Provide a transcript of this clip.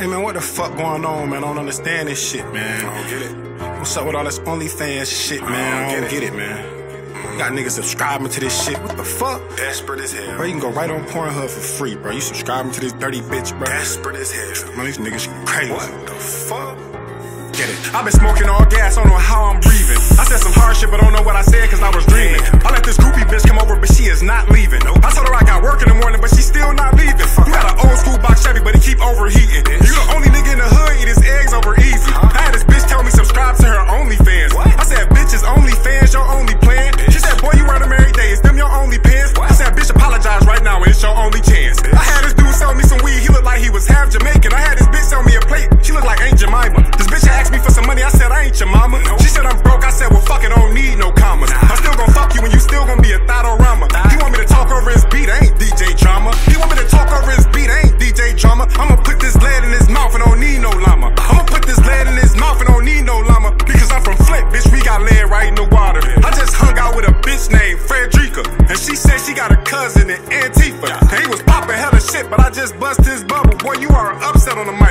Hey man, what the fuck going on, man? I don't understand this shit, man. I don't get it. What's up with all this OnlyFans shit, man? I don't get it, man. You got niggas subscribing to this shit. What the fuck? Desperate as hell. Bro, you can go right on Pornhub for free, bro. You subscribing to this dirty bitch, bro. Desperate as hell. Man, these niggas crazy. What the fuck? Get it. I've been smoking all gas, I don't know how I'm breathing. I said some hard shit, but don't know what I said cause I was dreaming. I let this groupie bitch come over, but she is not leaving. don't need no llama. I'ma put this lead in his mouth and don't need no llama. Because I'm from Flint, bitch, we got lead right in the water. I just hung out with a bitch named Frederica. And she said she got a cousin in Antifa. And he was popping hella shit, but I just bust his bubble. Boy, you are upset on the mic.